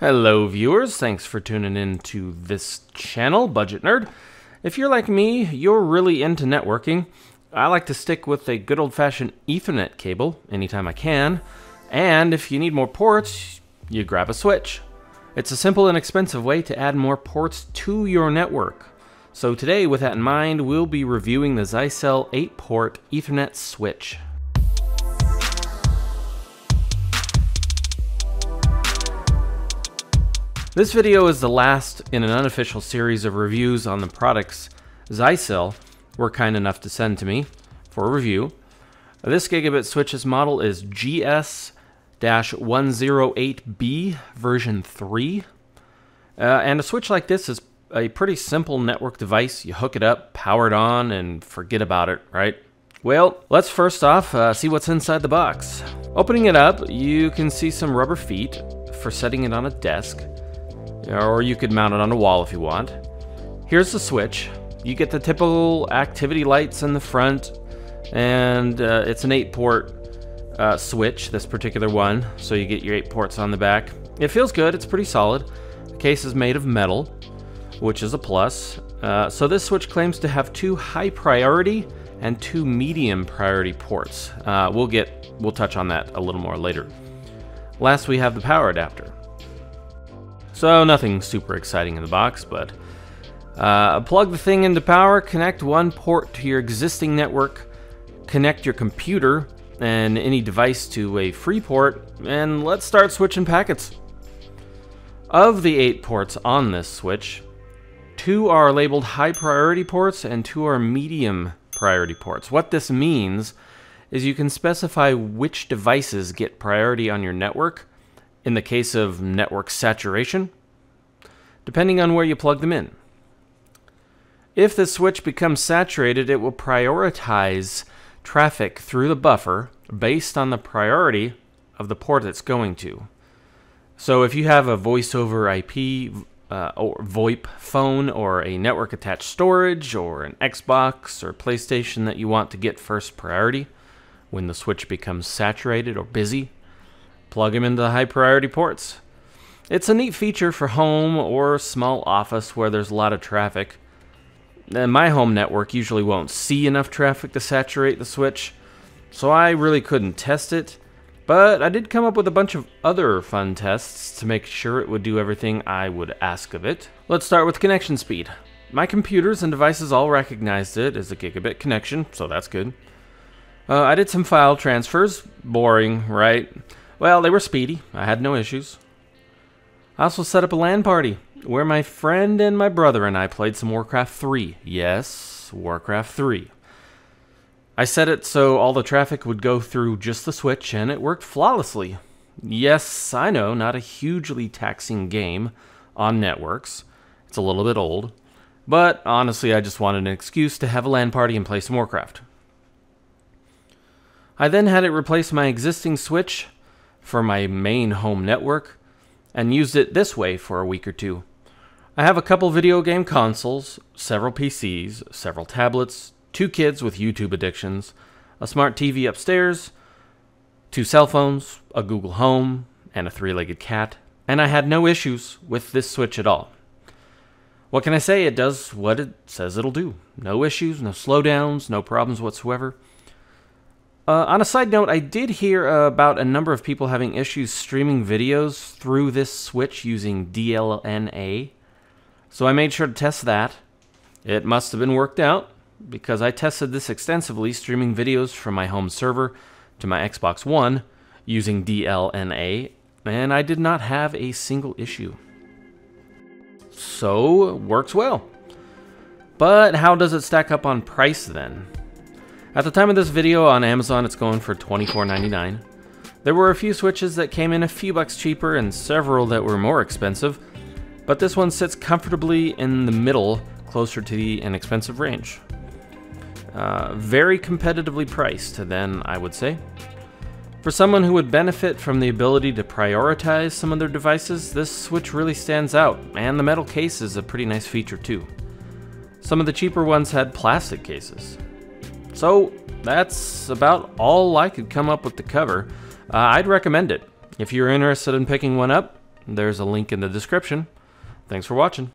Hello viewers, thanks for tuning in to this channel, Budget Nerd. If you're like me, you're really into networking. I like to stick with a good old-fashioned Ethernet cable anytime I can, and if you need more ports, you grab a switch. It's a simple and expensive way to add more ports to your network. So today, with that in mind, we'll be reviewing the Zyxel 8-port Ethernet switch. This video is the last in an unofficial series of reviews on the products Zyxel were kind enough to send to me for review. This gigabit switch's model is GS-108B version 3. Uh, and a switch like this is a pretty simple network device. You hook it up, power it on, and forget about it, right? Well, let's first off uh, see what's inside the box. Opening it up, you can see some rubber feet for setting it on a desk or you could mount it on a wall if you want. Here's the switch. You get the typical activity lights in the front, and uh, it's an 8 port uh, switch, this particular one, so you get your 8 ports on the back. It feels good, it's pretty solid. The case is made of metal, which is a plus. Uh, so this switch claims to have two high priority and two medium priority ports. Uh, we'll get, we'll touch on that a little more later. Last, we have the power adapter. So nothing super exciting in the box, but uh, plug the thing into power, connect one port to your existing network, connect your computer and any device to a free port, and let's start switching packets. Of the eight ports on this switch, two are labeled high priority ports and two are medium priority ports. What this means is you can specify which devices get priority on your network in the case of network saturation, depending on where you plug them in. If the switch becomes saturated, it will prioritize traffic through the buffer based on the priority of the port it's going to. So if you have a voice over IP uh, or VoIP phone or a network attached storage or an Xbox or PlayStation that you want to get first priority when the switch becomes saturated or busy, plug them into the high priority ports. It's a neat feature for home or small office where there's a lot of traffic. And my home network usually won't see enough traffic to saturate the switch, so I really couldn't test it. But I did come up with a bunch of other fun tests to make sure it would do everything I would ask of it. Let's start with connection speed. My computers and devices all recognized it as a gigabit connection, so that's good. Uh, I did some file transfers. Boring, right? Well, they were speedy. I had no issues. I also set up a LAN party where my friend and my brother and I played some Warcraft 3. Yes, Warcraft 3. I set it so all the traffic would go through just the switch and it worked flawlessly. Yes, I know, not a hugely taxing game on networks. It's a little bit old. But honestly, I just wanted an excuse to have a LAN party and play some Warcraft. I then had it replace my existing switch for my main home network and used it this way for a week or two. I have a couple video game consoles, several PCs, several tablets, two kids with YouTube addictions, a smart TV upstairs, two cell phones, a Google Home, and a three legged cat, and I had no issues with this Switch at all. What can I say? It does what it says it'll do. No issues, no slowdowns, no problems whatsoever. Uh, on a side note, I did hear uh, about a number of people having issues streaming videos through this switch using DLNA. So I made sure to test that. It must have been worked out because I tested this extensively, streaming videos from my home server to my Xbox One using DLNA, and I did not have a single issue. So, works well. But how does it stack up on price then? At the time of this video on Amazon, it's going for $24.99. There were a few Switches that came in a few bucks cheaper and several that were more expensive, but this one sits comfortably in the middle, closer to the inexpensive range. Uh, very competitively priced, then, I would say. For someone who would benefit from the ability to prioritize some of their devices, this Switch really stands out, and the metal case is a pretty nice feature too. Some of the cheaper ones had plastic cases. So that's about all I could come up with to cover. Uh, I'd recommend it. If you're interested in picking one up, there's a link in the description. Thanks for watching.